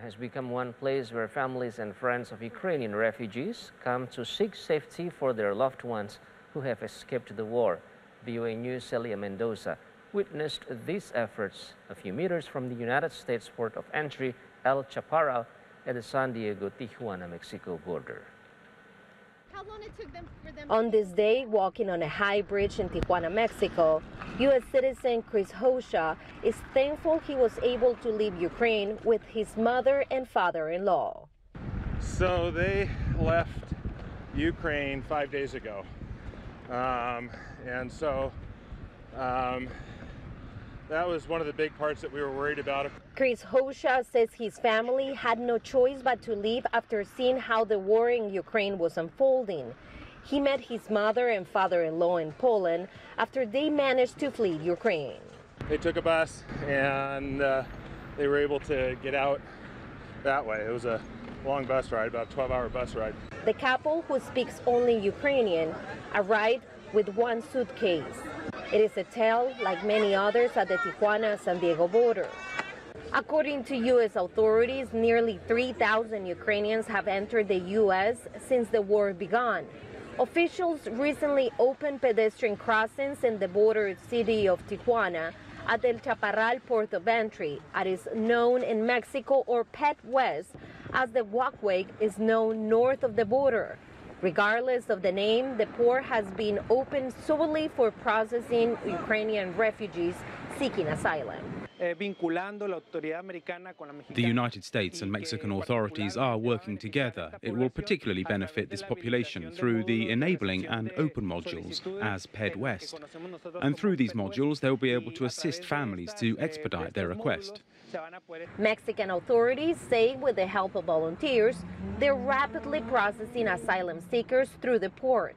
Has become one place where families and friends of Ukrainian refugees come to seek safety for their loved ones who have escaped the war. VOA News' Celia Mendoza witnessed these efforts a few meters from the United States port of entry El Chaparral at the San Diego-Tijuana-Mexico border. How long it took them for them On this day, walking on a high bridge in Tijuana, Mexico, U.S. citizen Chris Hosha is thankful he was able to leave Ukraine with his mother and father-in-law. So they left Ukraine five days ago. Um, and so um, that was one of the big parts that we were worried about. Chris Hosha says his family had no choice but to leave after seeing how the war in Ukraine was unfolding. He met his mother and father-in-law in Poland after they managed to flee Ukraine. They took a bus and uh, they were able to get out that way. It was a long bus ride, about a 12 hour bus ride. The couple, who speaks only Ukrainian, arrived with one suitcase. It is a tale like many others at the Tijuana-San Diego border. According to U.S. authorities, nearly 3,000 Ukrainians have entered the U.S. since the war began. Officials recently opened pedestrian crossings in the border city of Tijuana at El Chaparral port of entry, as is known in Mexico or PedWest, as the walkway is known north of the border. Regardless of the name, the port has been opened solely for processing Ukrainian refugees seeking asylum. The United States and Mexican authorities are working together. It will particularly benefit this population through the enabling and open modules as PED West. And through these modules, they'll be able to assist families to expedite their request. Mexican authorities say with the help of volunteers, they're rapidly processing asylum seekers through the port.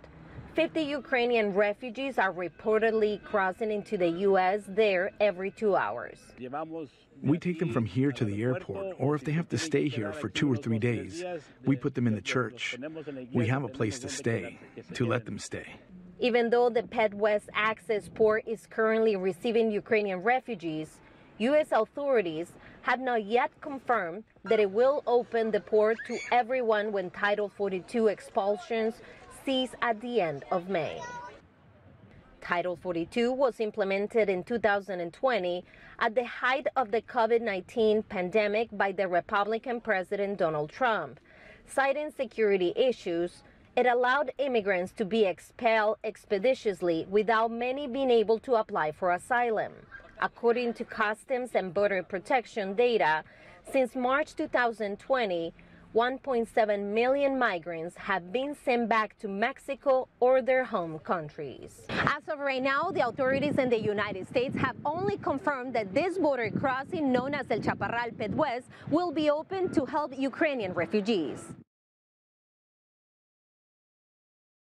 50 Ukrainian refugees are reportedly crossing into the U.S. there every two hours. We take them from here to the airport, or if they have to stay here for two or three days, we put them in the church. We have a place to stay, to let them stay. Even though the PedWest Access Port is currently receiving Ukrainian refugees, U.S. authorities have not yet confirmed that it will open the port to everyone when Title 42 expulsions cease at the end of May. Title 42 was implemented in 2020 at the height of the COVID 19 pandemic by the Republican President Donald Trump. Citing security issues, it allowed immigrants to be expelled expeditiously without many being able to apply for asylum. According to Customs and Border Protection data, since March 2020, 1.7 million migrants have been sent back to Mexico or their home countries. As of right now, the authorities in the United States have only confirmed that this border crossing known as El Chaparral Pet will be open to help Ukrainian refugees.